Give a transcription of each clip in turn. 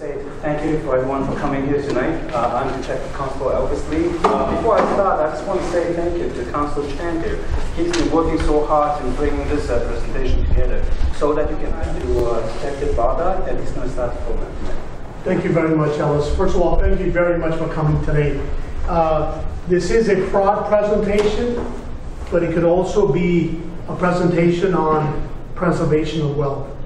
say thank you for everyone for coming here tonight. Uh, I'm Detective Constable Elvis Lee. Uh, before I start, I just want to say thank you to Constable Chan here. He's been working so hard in bringing this uh, presentation together so that you can to uh, Detective Bada, and he's going to start the program tonight. Thank you very much, Ellis. First of all, thank you very much for coming today. Uh, This is a fraud presentation, but it could also be a presentation on preservation of wealth.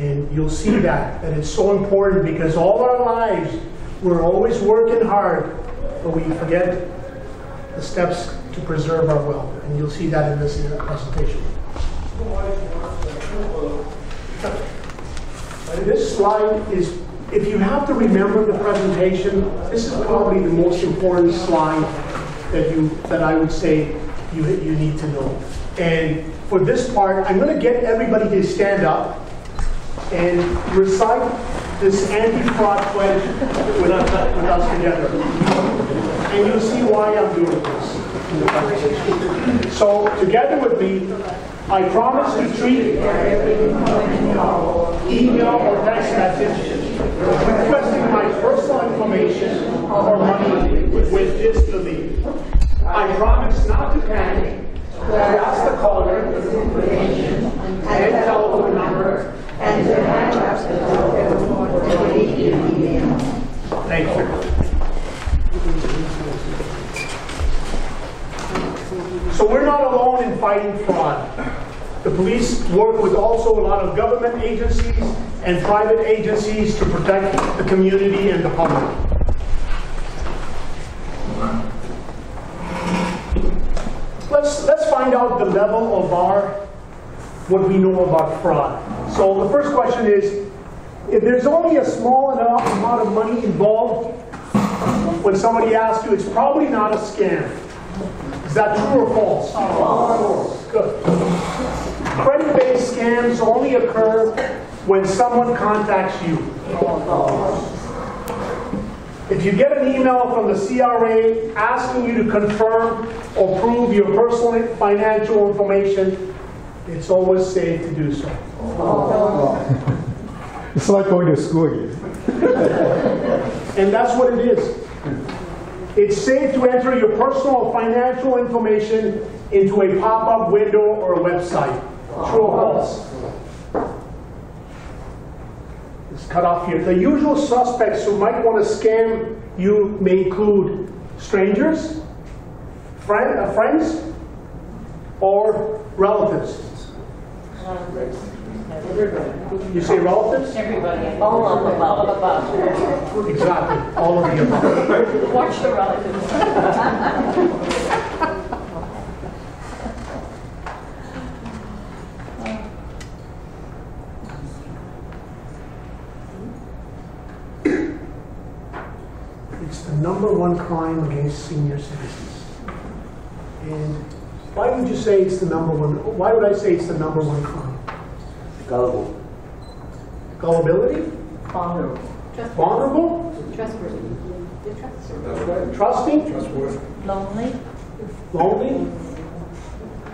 And you'll see that, that it's so important because all our lives, we're always working hard, but we forget the steps to preserve our wealth. And you'll see that in this presentation. This slide is, if you have to remember the presentation, this is probably the most important slide that you, that I would say you, you need to know. And for this part, I'm gonna get everybody to stand up and recite this anti-fraud pledge with us, with us together. And you'll see why I'm doing this. So together with me, I promise to treat email or text message requesting my personal information or money with disbelief. I promise not to panic, to ask the caller his information and telephone number and to the and leave your email. Thank you. So we're not alone in fighting fraud. The police work with also a lot of government agencies and private agencies to protect the community and the public. Let's, let's find out the level of our, what we know about fraud. So the first question is, if there's only a small enough amount of money involved, when somebody asks you, it's probably not a scam. Is that true or false? Oh, false. Good. Credit-based scams only occur when someone contacts you. If you get an email from the CRA asking you to confirm or prove your personal financial information, it's always safe to do so. It's like going to school again. And that's what it is. It's safe to enter your personal financial information into a pop-up window or a website. True or false? It's cut off here. The usual suspects who might want to scam you may include strangers, friend, uh, friends, or relatives. You say relatives? Everybody, all of all of. Exactly, all of the above. Watch the relatives. It's the number one crime against senior citizens. And why would you say it's the number one, why would I say it's the number one crime? Gullible. Gullibility? Vulnerable. Vulnerable? Trustworthy. Trusting? Trustworthy. Lonely. Lonely?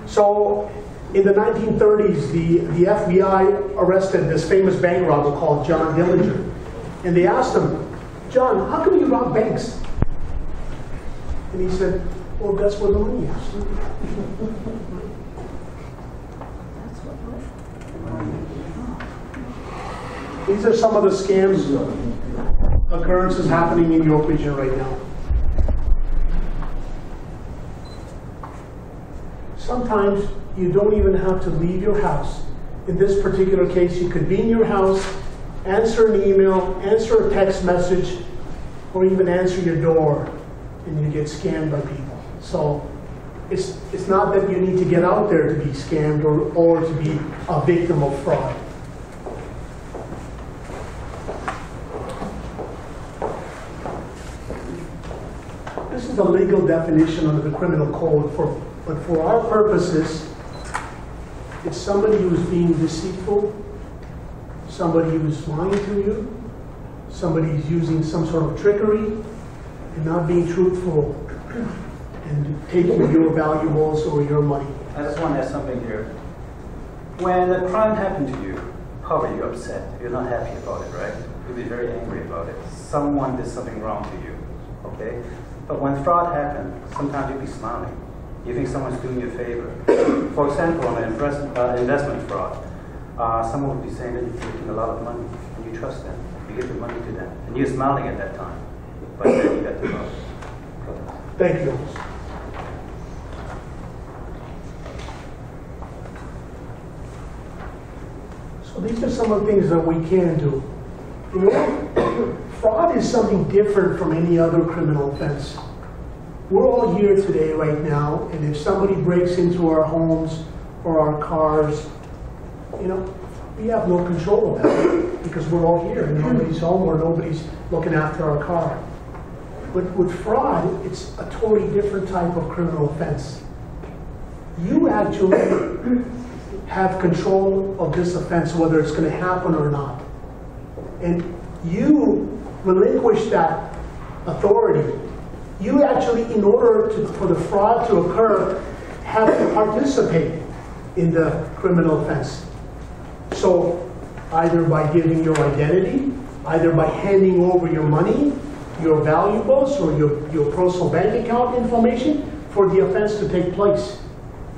So, in the 1930s, the, the FBI arrested this famous bank robber called John Dillinger. And they asked him, John, how come you rob banks? And he said, well, that's where the money is. These are some of the scams, occurrences happening in York Region right now. Sometimes you don't even have to leave your house. In this particular case, you could be in your house, answer an email, answer a text message, or even answer your door, and you get scammed by people. So it's, it's not that you need to get out there to be scammed or, or to be a victim of fraud. This is the legal definition under the criminal code for, but for our purposes, it's somebody who's being deceitful, somebody who's lying to you, somebody who's using some sort of trickery and not being truthful and taking your valuables or your money. I just want to add something here. When a crime happened to you, how are you upset? You're not happy about it, right? you'll be very angry about it. Someone did something wrong to you, okay? But when fraud happens, sometimes you'll be smiling. You think someone's doing you a favor. For example, on an uh, investment fraud, uh, someone will be saying that you're taking a lot of money, and you trust them. You give the money to them, and you're smiling at that time. But then you got the fraud. Thank you. So these are some of the things that we can do. You know, fraud is something different from any other criminal offense. We're all here today, right now, and if somebody breaks into our homes or our cars, you know, we have no control of that because we're all here and nobody's home or nobody's looking after our car. But with fraud, it's a totally different type of criminal offense. You actually have control of this offense, whether it's going to happen or not. And you relinquish that authority. You actually, in order to, for the fraud to occur, have to participate in the criminal offense. So either by giving your identity, either by handing over your money, your valuables, or your, your personal bank account information for the offense to take place.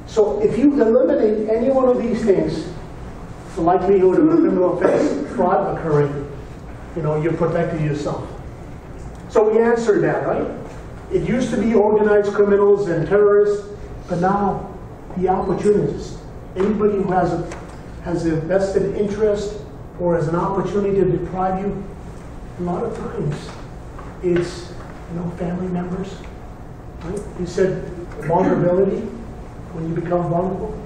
So if you eliminate any one of these things, the likelihood of a criminal offense, fraud occurring, you know, you're protecting yourself. So we answered that, right? It used to be organized criminals and terrorists, but now the opportunists. Anybody who has a, has a vested interest or has an opportunity to deprive you, a lot of times it's, you know, family members. Right? You said vulnerability, when you become vulnerable.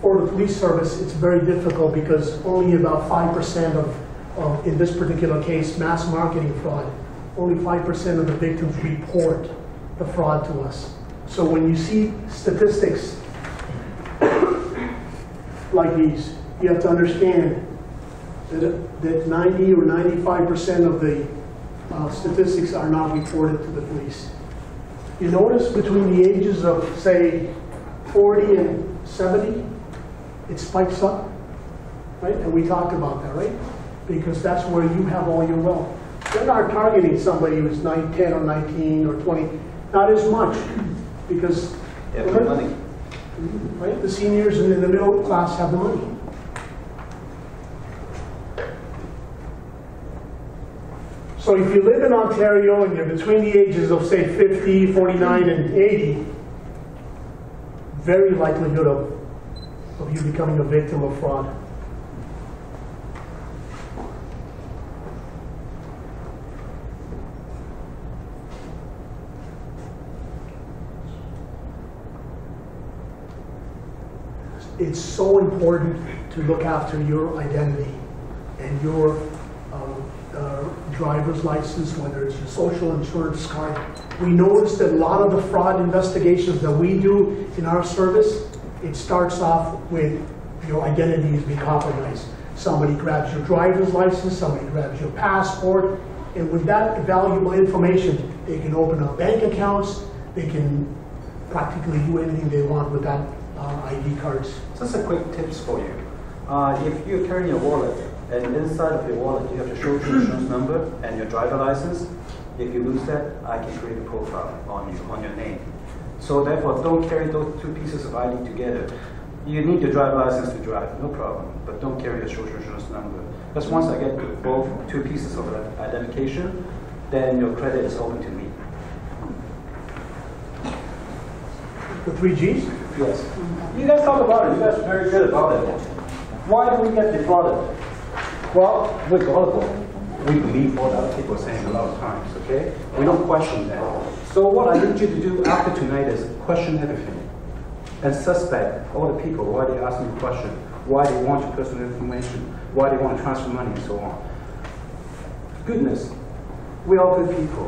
For the police service, it's very difficult because only about 5% of, of, in this particular case, mass marketing fraud, only 5% of the victims report the fraud to us. So when you see statistics like these, you have to understand that, that 90 or 95% of the uh, statistics are not reported to the police. You notice between the ages of, say, 40 and 70, it spikes up, right? And we talked about that, right? Because that's where you have all your wealth. They're not targeting somebody who's 9, 10 or 19 or 20, not as much, because They have the money. right? The seniors and the middle class have the money. So if you live in Ontario and you're between the ages of, say, 50, 49, and 80, very likelihood of, of you becoming a victim of fraud. it's so important to look after your identity and your driver's license, whether it's your social insurance card. We noticed that a lot of the fraud investigations that we do in our service, it starts off with your identity is being compromised. Somebody grabs your driver's license, somebody grabs your passport, and with that valuable information, they can open up bank accounts, they can practically do anything they want with that uh, ID cards. Just a quick tips for you. Uh, if you're carrying your wallet and inside of your wallet you have your social insurance number and your driver license, if you lose that, I can create a profile on you, on your name. So therefore, don't carry those two pieces of ID together. You need your driver license to drive, no problem, but don't carry your social insurance number. Because once I get both two pieces of identification, then your credit is open to me. The three Gs? Yes. You guys talk about it. You guys are very good about it. Why do we get defrauded? Well, we're gullible. We believe what other people are saying a lot of times, okay? We don't question that. So what I need you to do after tonight is question everything. And suspect all the people, why they asking the question, why they want your personal information, why they want to transfer money and so on. Goodness, we're all good people.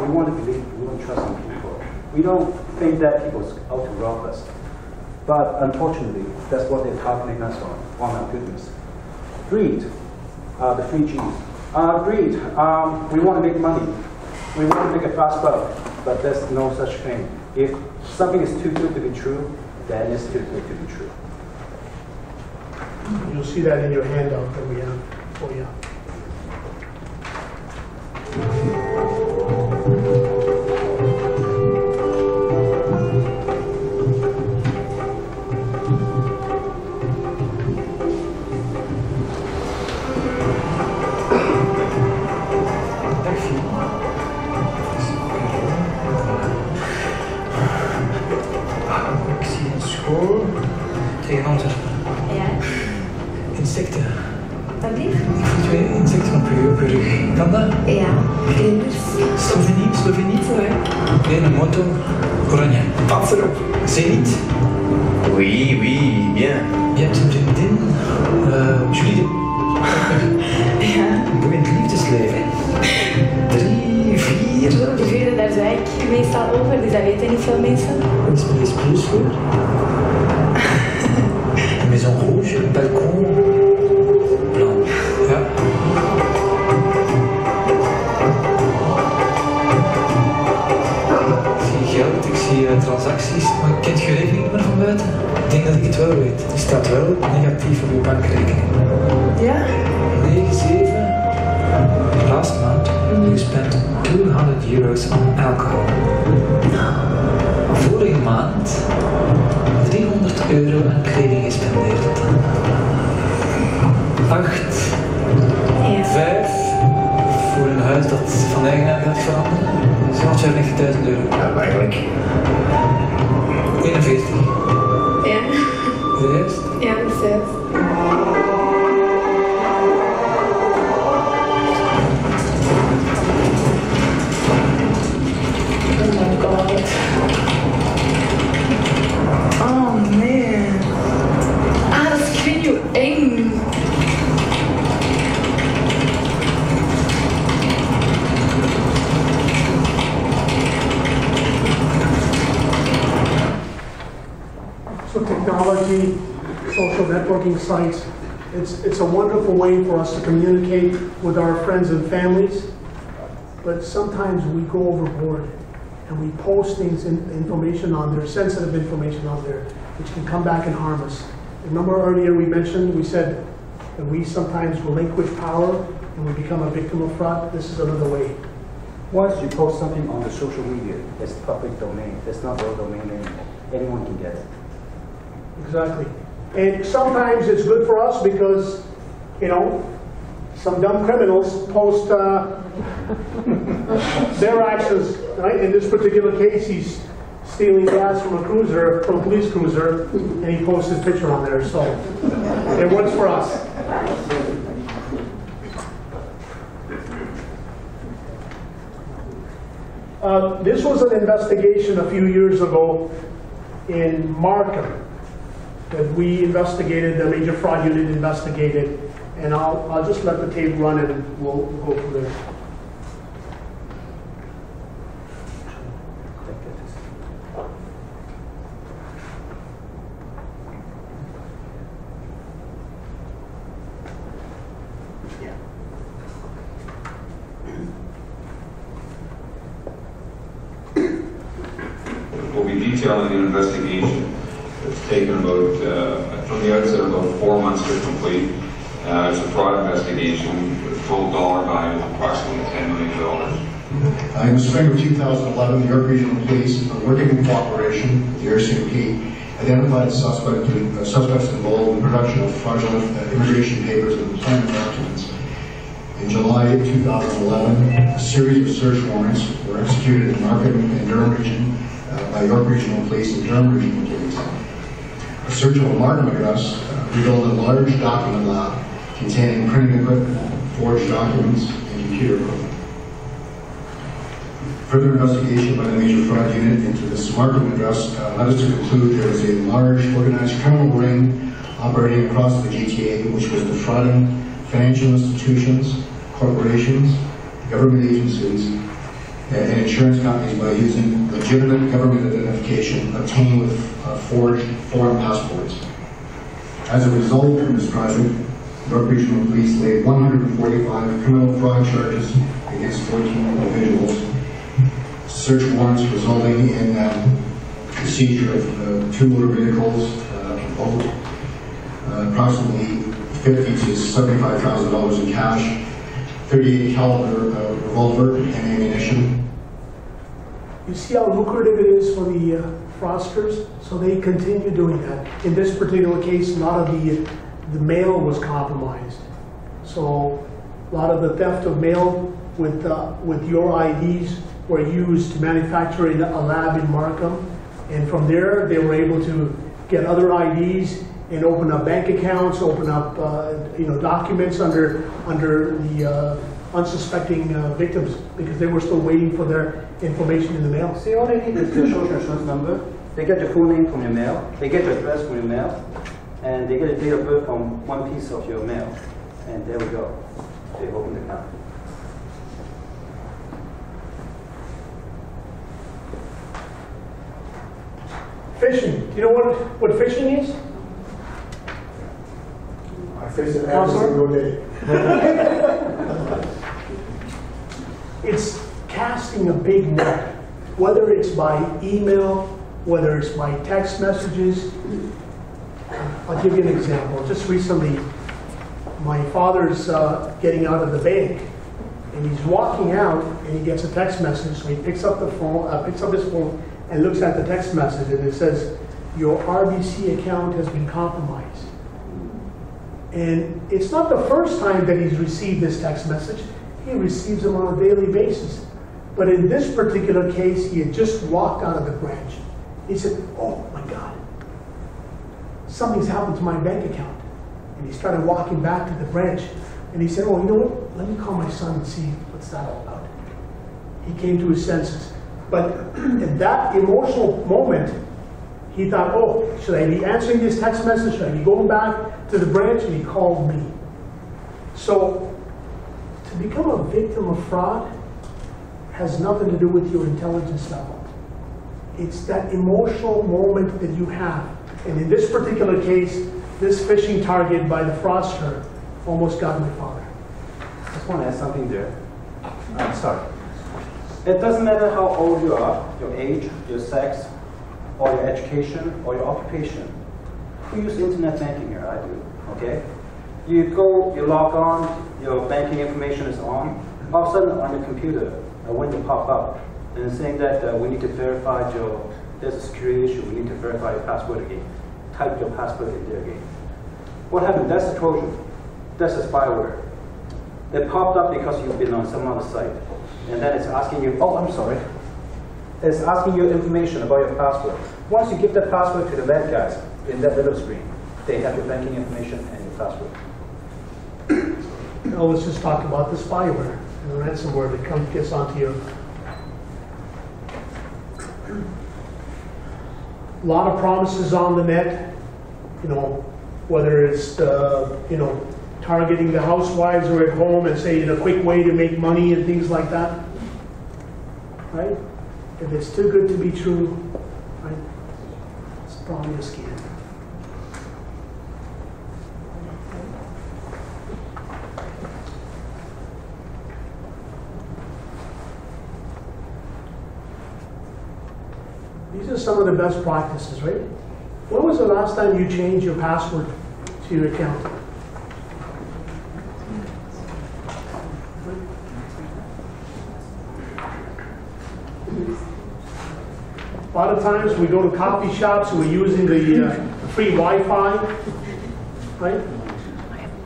We want to believe, we want to trust in people. We don't think that people's out to rob us. But unfortunately, that's what they're targeting us on, on our goodness. Greed, uh, the three G's. Uh, um, we want to make money. We want to make a fast buck, but there's no such thing. If something is too good to be true, then it's too good to be true. You'll see that in your handout that we have for you. Ja, insecten. dat lief? Ik voel twee insecten op je, op je rug. Kan dat? Ja, vlinders. Slovenie, Slovenie voor hè? Nee, een moto. Oranje. Pas erop. Zenit. Oui, oui, bien. Je hebt een vriendin. eh Julie de... Ja, Een boeiend liefdesleven. Drie, vier. de vierde, daar zei ik meestal over, dus dat weten niet veel mensen. Wat is eens plus voor? Maison rouge, een balkon. Blanc. Ja. Ik zie geld, ik zie eh, transacties, maar kent je rekeningnummer van buiten? Ik denk dat ik het wel weet. Die staat wel negatief op je bankrekening. Ja? 9, 7. Last month, you spent 200 euros on alcohol. Euro aan kleding gespendeerd. 8, Ja. 5 voor een huis dat van eigenaar gaat veranderen. 790.000 euro. Ja, eigenlijk. It's, it's a wonderful way for us to communicate with our friends and families. But sometimes we go overboard and we post things, in- information on there, sensitive information on there, which can come back and harm us. Remember earlier we mentioned, we said that we sometimes relinquish power and we become a victim of fraud. This is another way. Once you post something on the social media, it's public domain. It's not your domain anymore. Anyone can get it. Exactly. And sometimes it's good for us because, you know, some dumb criminals post uh, their actions, right? In this particular case, he's stealing gas from a cruiser, from a police cruiser, and he posts his picture on there, so it works for us. Uh, This was an investigation a few years ago in Markham that we investigated, the major fraud unit investigated, and I'll, I'll just let the tape run and we'll go from there. We'll be detailing an investigation that's taken about, uh, from the outset, about four months to complete. Uh, It's a fraud investigation with a total dollar value of approximately $10 million. Uh, In the spring of 2011, the York Regional Police, working in cooperation with the RCMP, identified suspect- uh, suspects involved in the production of fraudulent uh, immigration papers and employment documents. In July of 2011, a series of search warrants were executed in Markham and Durham region uh, by York Regional Police and Durham Regional Police. A search of a Markham address uh, revealed a large document lab containing printing equipment, forged documents, and computer equipment. Further investigation by the major fraud unit into this Markham address uh, led us to conclude there was a large organized criminal ring operating across the GTA, which was defrauding financial institutions, corporations, government agencies, and and insurance companies by using legitimate government identification obtained with uh, forged foreign passports. As a result of this project, York Regional Police laid 145 criminal fraud charges against 14 individuals. Search warrants resulting in the seizure of uh, two motor vehicles, uh, boat, uh, approximately fifty to seventy-five thousand dollars in cash, thirty-eight caliber uh, revolver and ammunition. You see how lucrative it is for the uh, fraudsters? So they continue doing that. In this particular case, a lot of the, the mail was compromised. So a lot of the theft of mail with, uh, with your IDs were used to manufacture in a lab in Markham. And from there, they were able to get other IDs and open up bank accounts, open up, uh, you know, documents under, under the uh, unsuspecting uh, victims because they were still waiting for their information in the mail. See, all they need is social insurance number, they get your full name from your mail, they get your address from your mail, and they get a date of birth from one piece of your mail. And there we go. They open the account. Phishing. Do you know what, what phishing is? I face it every single day. It's casting a big net, whether it's by email, whether it's by text messages. I'll give you an example. Just recently, my father's uh, getting out of the bank, and he's walking out, and he gets a text message. So he picks up the phone, uh, picks up his phone, and looks at the text message, and it says, "Your RBC account has been compromised." And it's not the first time that he's received this text message. He receives them on a daily basis. But in this particular case, he had just walked out of the branch. He said, Oh my God, something's happened to my bank account. And he started walking back to the branch. And he said, Oh, you know what? Let me call my son and see what's that all about. He came to his senses. But in that emotional moment, he thought, oh, should I be answering this text message? Should I be going back to the branch? And he called me. So, to become a victim of fraud has nothing to do with your intelligence level. It's that emotional moment that you have. And in this particular case, this phishing target by the fraudster almost got my father. I Just want to add something there. I'm sorry. It doesn't matter how old you are, your age, your sex, or your education, or your occupation. We use internet banking here, I do, okay? You go, you log on, your banking information is on, all of a sudden on your computer, a window pop up, and saying that uh, we need to verify your, there's a security issue, we need to verify your password again. Type your password in there again. What happened? That's a Trojan. That's a spyware. It popped up because you've been on some other site. And then it's asking you, oh, I'm sorry. It's asking you information about your password. Once you give that password to the bad guys in that little screen, they have your banking information and your password. Now let's just talk about the spyware and the ransomware that comes gets onto your. A lot of promises on the net, you know, whether it's uh, you know targeting the housewives who are at home and saying a quick way to make money and things like that. Right? If it's too good to be true, right? It's probably a scam. These are some of the best practices, right? When was the last time you changed your password to your account? A lot of times we go to coffee shops, we're using the uh, free Wi-Fi, right?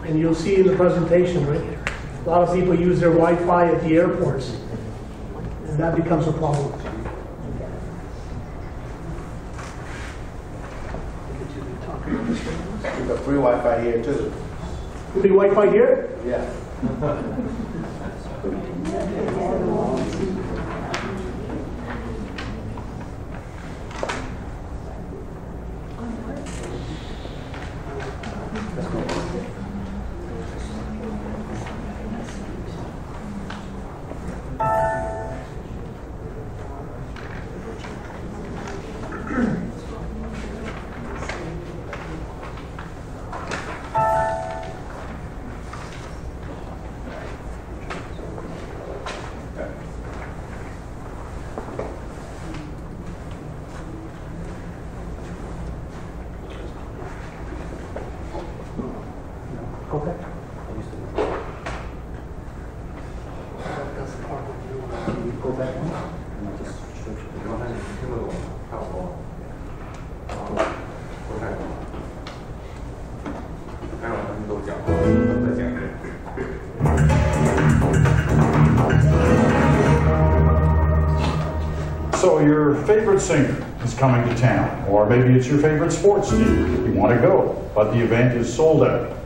And you'll see in the presentation, right? A lot of people use their Wi-Fi at the airports, and that becomes a problem. We've got free Wi-Fi here too. Free Wi-Fi here? Yeah. So your favorite singer is coming to town, or maybe it's your favorite sports team. You want to go, but the event is sold out.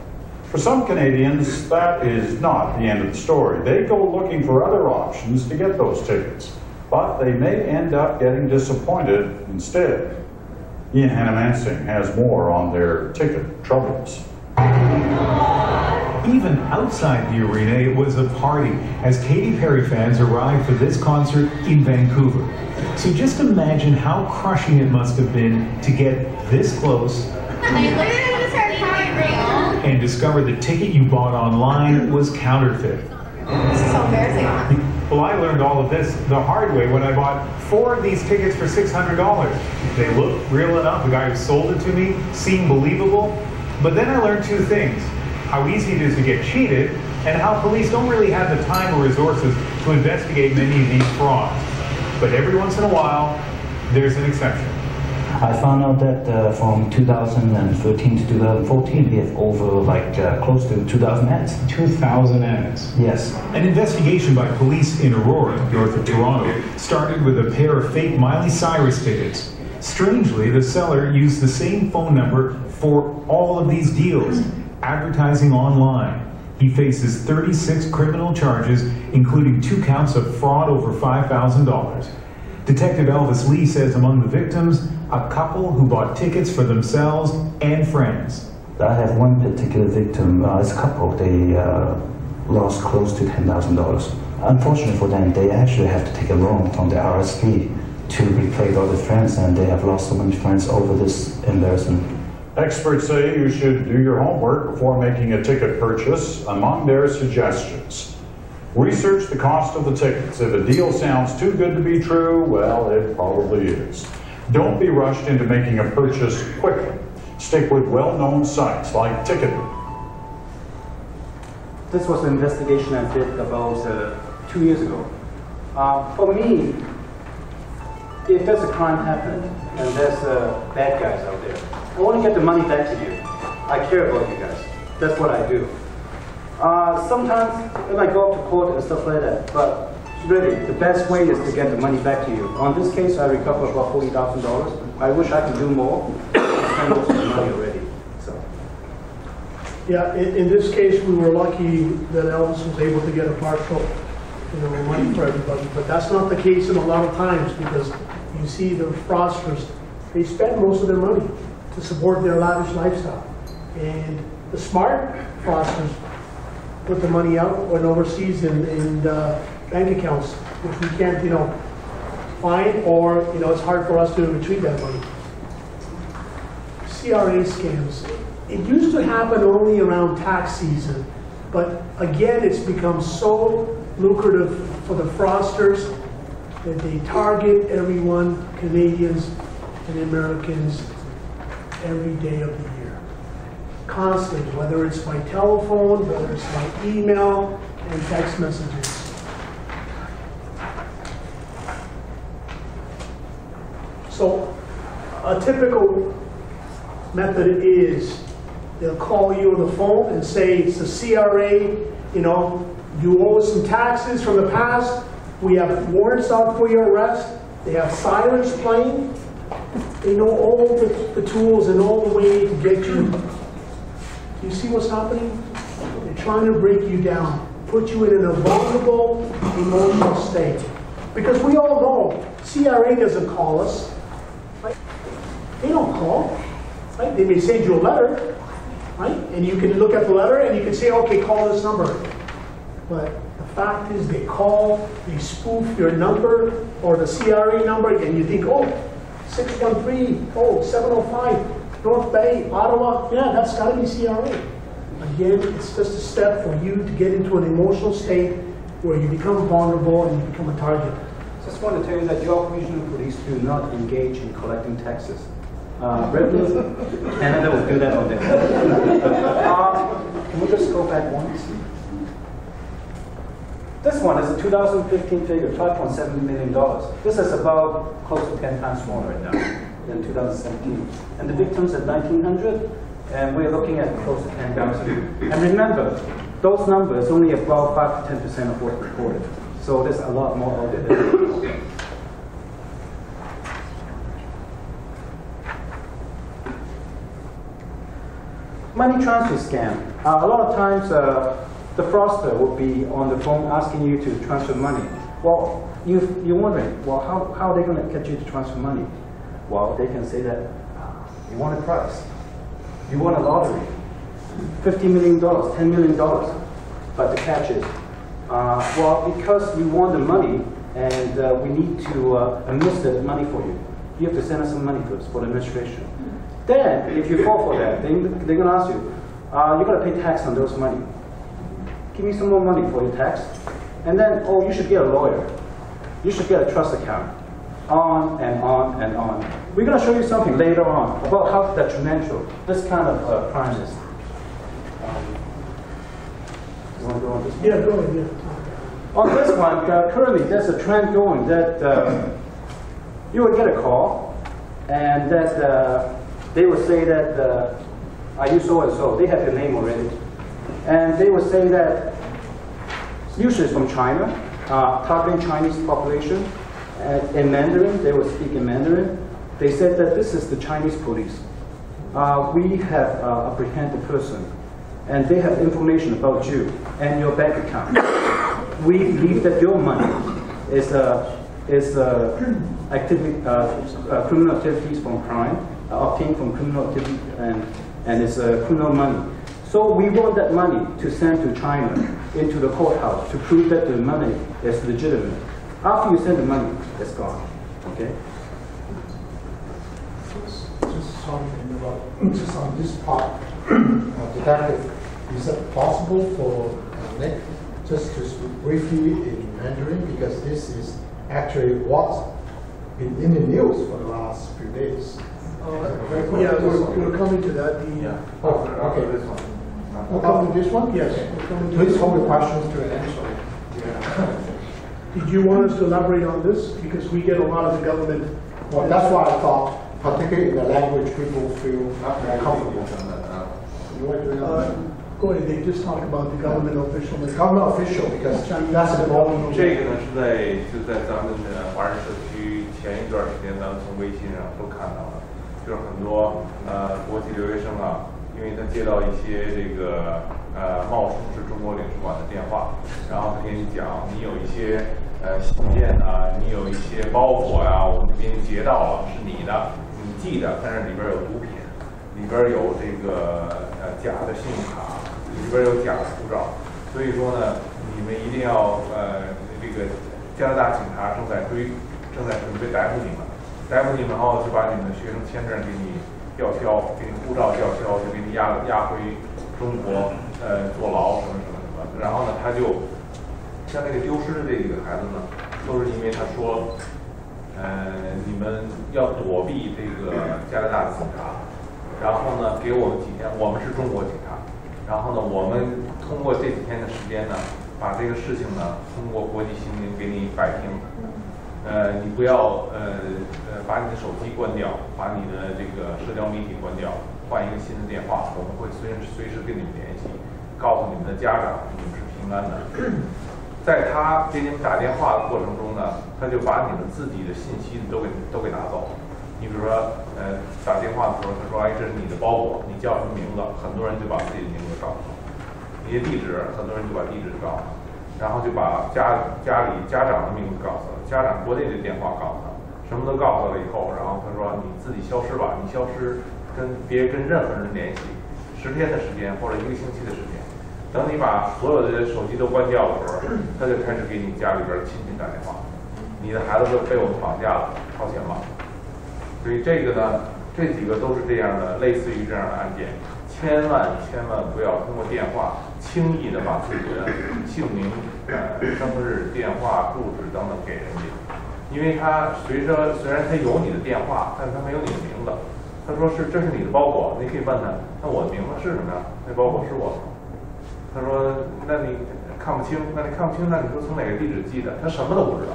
For some Canadians, that is not the end of the story. They go looking for other options to get those tickets, but they may end up getting disappointed instead. Ian Hanomansing has more on their ticket troubles. Even outside the arena, it was a party as Katy Perry fans arrived for this concert in Vancouver. So just imagine how crushing it must have been to get this close and discover the ticket you bought online was counterfeit. This is so embarrassing. Well, I learned all of this the hard way when I bought four of these tickets for $600. They looked real enough. The guy who sold it to me seemed believable. But then I learned two things how easy it is to get cheated, and how police don't really have the time or resources to investigate many of these frauds. But every once in a while, there's an exception. I found out that uh, from 2013 to 2014, we have over like uh, close to 2,000 ads. 2,000 ads. Yes. An investigation by police in Aurora, north of Toronto, started with a pair of fake Miley Cyrus tickets. Strangely, the seller used the same phone number for all of these deals, advertising online. He faces 36 criminal charges, including two counts of fraud over $5,000. Detective Elvis Lee says among the victims, a couple who bought tickets for themselves and friends. I have one particular victim, uh, it's a couple, they uh, lost close to $10,000. Unfortunately for them, they actually have to take a loan from the RSP to repay all the friends, and they have lost so many friends over this embarrassment. Experts say you should do your homework before making a ticket purchase. Among their suggestions, research the cost of the tickets. If a deal sounds too good to be true, well, it probably is. Don't be rushed into making a purchase quickly. Stick with well-known sites like Ticketed. This was an investigation I did about uh, two years ago. Uh, for me, if there's a crime happened and there's uh, bad guys out there, I want to get the money back to you. I care about you guys. That's what I do. Uh, sometimes I might go up to court and stuff like that, but really, the best way is to get the money back to you. On this case, I recovered about forty thousand dollars. I wish I could do more. I spent most of the money already. So. Yeah, in, in this case, we were lucky that Elvis was able to get a partial, you know, money for everybody. But that's not the case in a lot of times because you see the fraudsters, they spend most of their money to support their lavish lifestyle. And the smart fraudsters put the money out when overseas in, in uh, bank accounts, which we can't, you know, find or, you know, it's hard for us to retrieve that money. CRA scams. It used to happen only around tax season, but again, it's become so lucrative for the fraudsters that they target everyone, Canadians and Americans, every day of the year. Constantly, whether it's by telephone, whether it's by email and text messages. So a typical method is they'll call you on the phone and say it's the CRA, you know, you owe us some taxes from the past. We have warrants out for your arrest. They have sirens playing. They know all the, the tools and all the way to get you. You see what's happening? They're trying to break you down, put you in an vulnerable emotional state. Because we all know CRA doesn't call us. Right? They don't call. Right? They may send you a letter, right? And you can look at the letter and you can say, okay, call this number. But the fact is they call, they spoof your number or the CRA number and you think, oh, 613, oh, 705, North Bay, Ottawa, yeah, that's gotta be CRA. Again, it's just a step for you to get into an emotional state where you become vulnerable and you become a target. Just want to tell you that York Regional Police do not engage in collecting taxes. Uh, revenue, Canada will do that on their own. Can we just go back once? This one is a 2015 figure, $5.7 million. This is about close to 10 times more right now in 2017. And the victims at 1900, and um, we're looking at close to 10,000. And remember, those numbers only about 5 to 10% of what's reported. So there's a lot more out there. Money transfer scam. Uh, a lot of times, uh, the fraudster would be on the phone asking you to transfer money. Well, you, you're wondering, well, how, how are they going to get you to transfer money? Well, they can say that you want a prize, you want a lottery, $50 million, $10 million. But the catch is, uh, well, because you want the money and uh, we need to uh, administer the money for you, you have to send us some money first for the administration. Then, if you fall for that, they're going to ask you, uh, you're going to pay tax on those money. Give me some more money for your tax. And then, oh, you should get a lawyer. You should get a trust account. On and on and on. We're going to show you something later on about how detrimental this kind of uh, crime is. Um, you want to go on this? Yeah, go ahead, yeah. On this one, uh, currently there's a trend going that uh, you would get a call, and that uh, they would say that uh, are you so and so? They have your name already, and they would say that usually from China, uh, targeting Chinese population, and in Mandarin they will speak in Mandarin. They said that this is the Chinese police. Uh, we have uh, apprehended person, and they have information about you and your bank account we believe that your money is uh, is uh, activity, uh, uh, criminal activities from crime, obtained from criminal activity, and and it's criminal money. So we want that money to send to China into the courthouse to prove that the money is legitimate. After you send the money, it's gone. Okay. Just something about, just on this part, uh, detective, is it possible for uh, Nick just to speak briefly in Mandarin because this is actually what's been in the news for the last few days. Yeah, we're, we're coming to that. The, Oh, okay. This one. We're coming to this one? Yes. to Please hold the questions to an end, sorry. Did you want us to elaborate on this? Because we get a lot of the government. Well, that's why I thought, particularly in the language, people feel not very comfortable. You want to Uh, Go ahead, they just talked about the government official. The government official, because that's the moment. 这个呢是在就在咱们的华人社区前一段时间，咱们从微信上都看到了，就是很多呃国际留学生啊，因为他接到一些这个呃冒充是中国领事馆的电话，然后他给你讲你有一些呃信件啊，你有一些包裹呀、我们给你截到了，是你的，你寄的，但是里边有毒品，里边有这个呃假的信用卡，里边有假的护照，所以说呢，你们一定要呃这个加拿大警察正在追，正在准备逮捕你们，逮捕你们后就把你们的学生签证给你吊销，给你护照吊销，就给你押押回中国呃坐牢什么什么什么，然后呢他就像那个丢失的这几个孩子呢，都是因为他说。呃，你们要躲避这个加拿大的警察，然后呢，给我们几天，我们是中国警察，然后呢，我们通过这几天的时间呢，把这个事情呢，通过国际刑警给你摆平。呃，你不要呃呃把你的手机关掉，把你的这个社交媒体关掉，换一个新的电话，我们会随随时跟你们联系，告诉你们的家长你们是平安的。在他给你们打电话的过程中呢，他就把你们自己的信息都给都给拿走。你比如说，呃，打电话的时候，他说：“哎，这是你的包裹，你叫什么名字？”很多人就把自己的名字告诉他，你的地址，很多人就把地址告诉他，然后就把家家里家长的名字告诉他，家长国内的电话告诉他，什么都告诉了以后，然后他说：“你自己消失吧，你消失，跟别跟任何人联系，十天的时间或者一个星期的时间。”等你把所有的手机都关掉的时候，他就开始给你家里边亲戚打电话，你的孩子都被我们绑架了，掏钱吧。所以这个呢，这几个都是这样的，类似于这样的案件，千万千万不要通过电话轻易的把自己的姓名、呃生日、电话、住址等等给人家，因为他随着虽然他有你的电话，但是他没有你的名字。他说是这是你的包裹，你可以问他，那我的名字是什么呀？那包裹是我的。他说：“那你看不清，那你看不清，那你说从哪个地址寄的？他什么都不知道，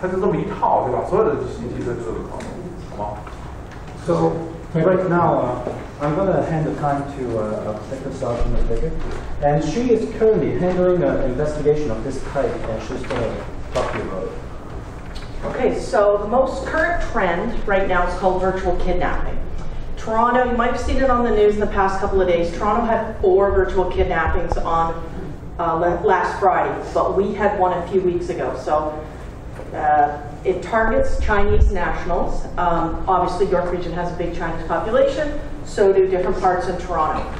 他就这么一套，对吧？所有的信息他就这么套，好吗？ So right now, uh, I'm going to hand the time to uh, Detective Sergeant McVicker, and she is currently handling an investigation of this type, and she's going to talk to you about it. Okay, so the most current trend right now is called virtual kidnapping. Toronto, you might have seen it on the news in the past couple of days. Toronto had four virtual kidnappings on uh, last Friday, but we had one a few weeks ago. So uh, it targets Chinese nationals. Um, obviously, York Region has a big Chinese population, so do different parts in Toronto.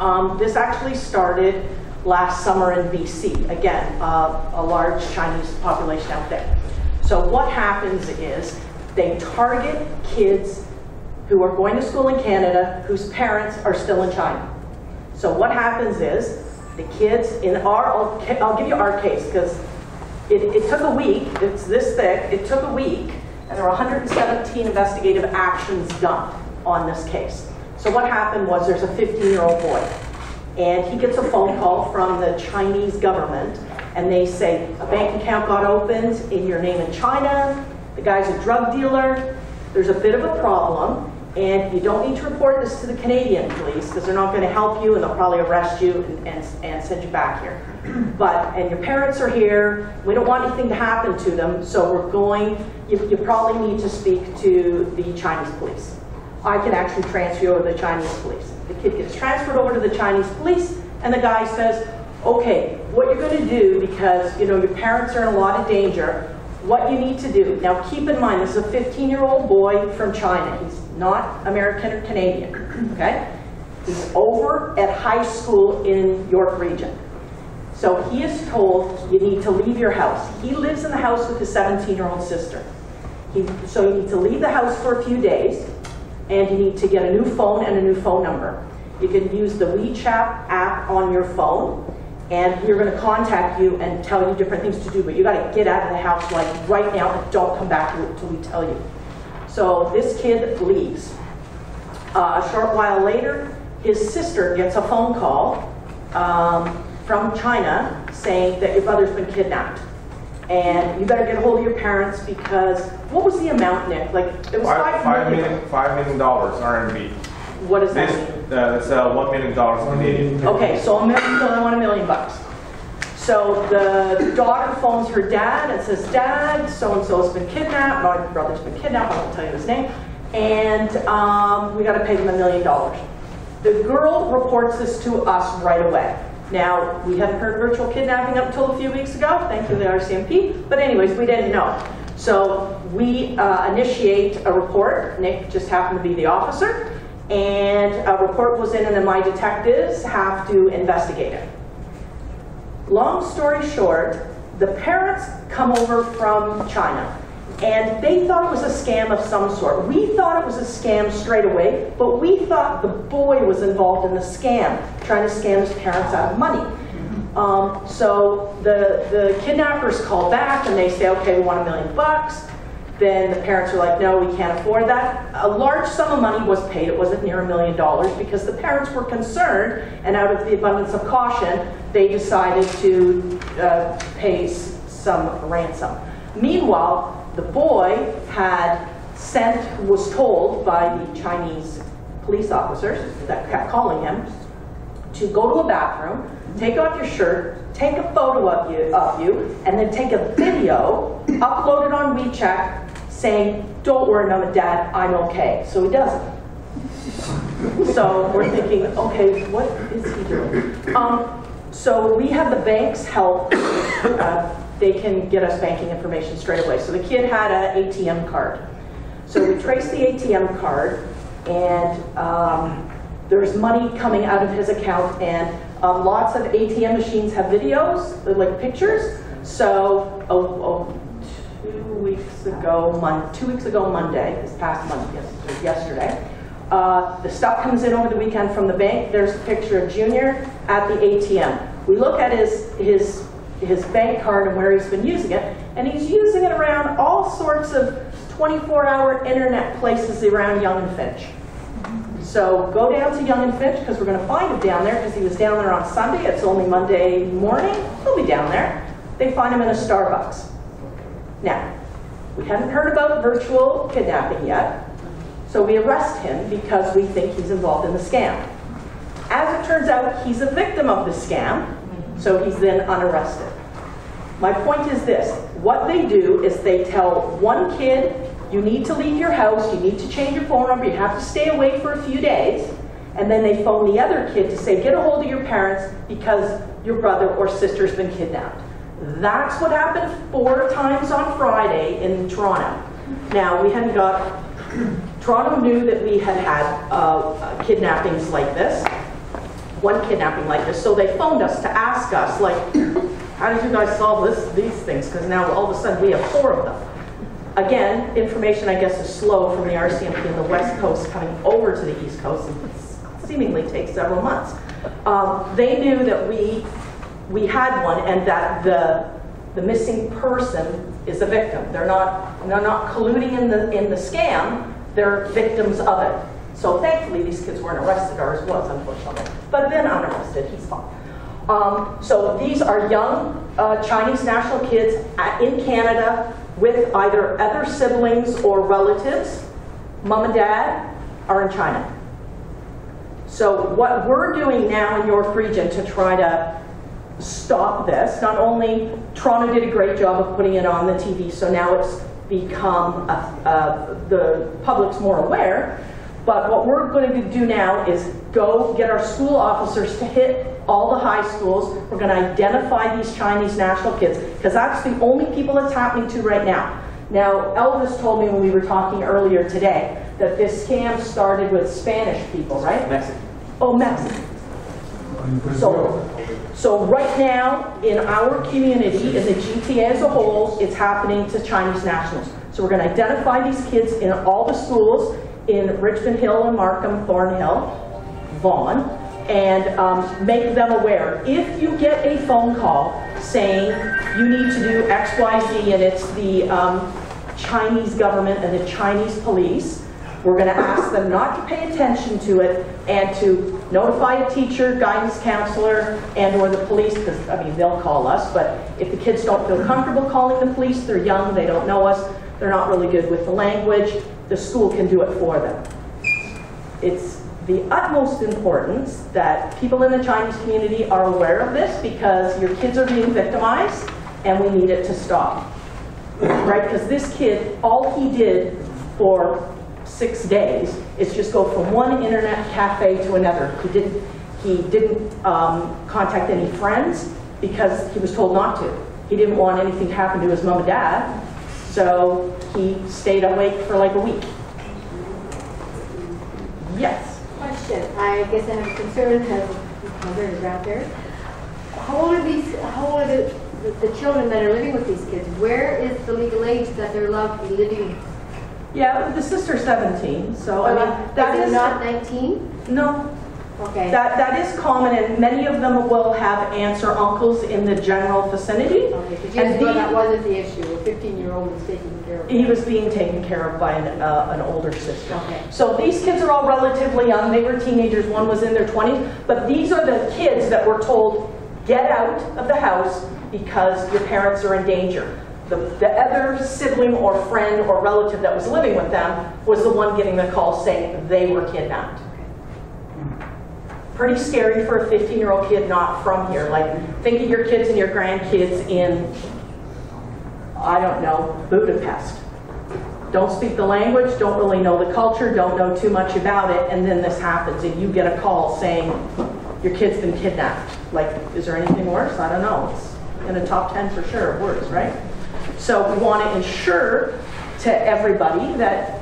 Um, this actually started last summer in BC. Again, uh, a large Chinese population out there. So what happens is they target kids who are going to school in Canada whose parents are still in China. So what happens is the kids in our, I'll, I'll give you our case because it, it took a week, it's this thick, it took a week, and there were 117 investigative actions done on this case. So what happened was there's a 15-year-old boy, and he gets a phone call from the Chinese government, and they say, a bank account got opened in your name in China, the guy's a drug dealer, there's a bit of a problem, and you don't need to report this to the Canadian police because they're not going to help you and they'll probably arrest you and, and, and send you back here. But, and your parents are here, we don't want anything to happen to them, so we're going, you, you probably need to speak to the Chinese police. I can actually transfer you over to the Chinese police. The kid gets transferred over to the Chinese police and the guy says, okay, what you're going to do because, you know, your parents are in a lot of danger, what you need to do. Now keep in mind, this is a 15-year-old boy from China. He's not American or Canadian, okay? He's over at high school in York Region. So he is told, you need to leave your house. He lives in the house with his 17-year-old sister. He, so you need to leave the house for a few days, and you need to get a new phone and a new phone number. You can use the WeChat app on your phone, and we're going to contact you and tell you different things to do, but you got to get out of the house like right now and don't come back until we tell you. So this kid leaves. Uh, a short while later, his sister gets a phone call um, from China saying that your brother's been kidnapped. And you better get a hold of your parents because, what was the amount, Nick? Like, it was Five, five million. million, five million dollars RMB. What is that This, mean? uh, that's uh, one million dollars Canadian. Okay, so a million, so I want a million bucks. So the daughter phones her dad and says, Dad, so-and-so's been kidnapped, my brother's been kidnapped, I won't tell you his name, and um, we gotta pay them a million dollars. The girl reports this to us right away. Now, we hadn't heard virtual kidnapping up until a few weeks ago, thank you the RCMP, but anyways, we didn't know. So we uh, initiate a report, Nick just happened to be the officer, and a report was in and then my detectives have to investigate it. Long story short, the parents come over from China and they thought it was a scam of some sort. We thought it was a scam straight away, but we thought the boy was involved in the scam, trying to scam his parents out of money. Um, so the, the kidnappers call back and they say, okay, we want a million bucks. Then the parents are like, no, we can't afford that. A large sum of money was paid. It wasn't near a million dollars because the parents were concerned, and out of the abundance of caution, they decided to uh, pay some ransom. Meanwhile, the boy had sent, was told by the Chinese police officers that kept calling him to go to a bathroom, take off your shirt, take a photo of you, of you, and then take a video, upload it on WeChat, saying, "Don't worry, Mom and Dad, I'm okay." So he doesn't. So we're thinking, okay, what is he doing? Um, so we have the bank's help. Uh, they can get us banking information straight away. So the kid had an ATM card. So we traced the ATM card, and um, there's money coming out of his account, and um, lots of ATM machines have videos, like pictures. So oh, oh, two weeks ago, mon- two weeks ago Monday, this past Monday, yes- yesterday, uh, the stuff comes in over the weekend from the bank. There's a picture of Junior at the ATM. We look at his his his bank card and where he's been using it, and he's using it around all sorts of 24-hour internet places around Yonge and Finch. So go down to Yonge and Finch because we're going to find him down there because he was down there on Sunday. It's only Monday morning. He'll be down there. They find him in a Starbucks. Now, we hadn't heard about virtual kidnapping yet, so we arrest him because we think he's involved in the scam. As it turns out, he's a victim of the scam, so he's then unarrested. My point is this, what they do is they tell one kid you need to leave your house, you need to change your phone number, you have to stay away for a few days. And then they phone the other kid to say, get a hold of your parents because your brother or sister's been kidnapped. That's what happened four times on Friday in Toronto. Now, we hadn't got, Toronto knew that we had had uh, kidnappings like this, one kidnapping like this, so they phoned us to ask us, like, how did you guys solve this, these things? Because now all of a sudden we have four of them. Again, information I guess is slow from the RCMP in the West Coast coming over to the East Coast. It seemingly takes several months. Um, they knew that we we had one and that the the missing person is a victim. They're not they're not colluding in the in the scam. They're victims of it. So thankfully these kids weren't arrested. Ours was unfortunately, but then unarrested. He's fine. Um, so these are young uh, Chinese national kids at, in Canada with either other siblings or relatives. Mom and dad are in China. So what we're doing now in York Region to try to stop this, not only Toronto did a great job of putting it on the TV, so now it's become, a, a, the public's more aware, but what we're going to do now is go get our school officers to hit all the high schools. We're going to identify these Chinese national kids because that's the only people it's happening to right now. Now, Elvis told me when we were talking earlier today that this scam started with Spanish people, right? Mexican. Oh, Mexican. So, so right now, in our community, in the GTA as a whole, it's happening to Chinese nationals. So we're going to identify these kids in all the schools in Richmond Hill and Markham, Thornhill, Vaughan, and um, make them aware. If you get a phone call saying you need to do X, Y, Z, and it's the um, Chinese government and the Chinese police, we're going to ask them not to pay attention to it and to notify a teacher, guidance counselor, and or the police, because, I mean, they'll call us, but if the kids don't feel comfortable calling the police, they're young, they don't know us, they're not really good with the language, the school can do it for them. It's the utmost importance that people in the Chinese community are aware of this because your kids are being victimized and we need it to stop. Right? Because this kid, all he did for six days is just go from one internet cafe to another. He didn't, he didn't um, contact any friends because he was told not to. He didn't want anything to happen to his mom and dad, so he stayed awake for like a week. Yes. Question. I guess I have a concern as a mother and grandparent. How old are these, how old are the, the, the children that are living with these kids? Where is the legal age that they're allowed to be living? Yeah, the sister's 17, so I mean, that Is is not 19? No. Okay. That, that is common, and many of them will have aunts or uncles in the general vicinity. Okay, but And years the- that wasn't the issue. A 15-year-old was taken care of. He was being taken care of by an, uh, an older sister. Okay. So these kids are all relatively young. They were teenagers. One was in their 20s. But these are the kids that were told, get out of the house because your parents are in danger. The, the other sibling or friend or relative that was living with them was the one getting the call saying they were kidnapped. Pretty scary for a 15-year-old kid not from here. Like, think of your kids and your grandkids in, I don't know, Budapest don't speak the language, don't really know the culture, don't know too much about it, and then this happens, and you get a call saying your kid's been kidnapped. Like, is there anything worse? I don't know. It's in the top 10 for sure of worse, right? So we want to ensure to everybody that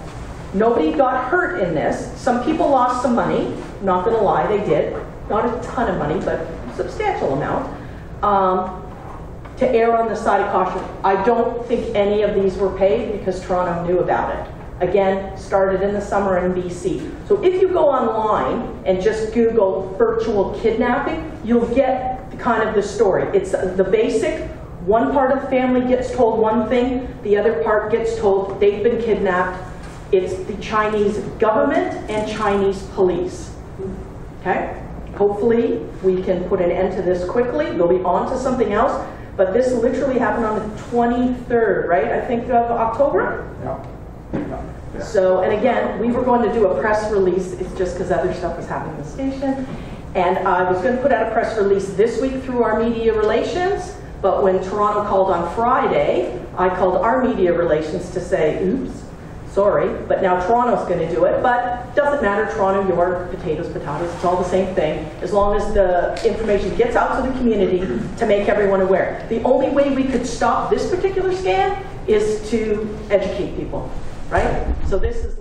nobody got hurt in this. Some people lost some money, not going to lie, they did. Not a ton of money, but substantial amount. Um, to err on the side of caution. I don't think any of these were paid because Toronto knew about it. Again, started in the summer in BC. So if you go online and just Google virtual kidnapping, you'll get kind of the story. It's the basic, one part of the family gets told one thing, the other part gets told they've been kidnapped. It's the Chinese government and Chinese police. Okay? Hopefully, we can put an end to this quickly. We'll be on to something else. But this literally happened on the 23rd, right? I think of October? Yeah. So, and again, we were going to do a press release, it's just because other stuff was happening in the station. And I was going to put out a press release this week through our media relations, but when Toronto called on Friday, I called our media relations to say, oops, Sorry, but now Toronto's going to do it. But doesn't matter, Toronto, York, potatoes, potatoes, it's all the same thing, as long as the information gets out to the community to make everyone aware. The only way we could stop this particular scam is to educate people, right? So this is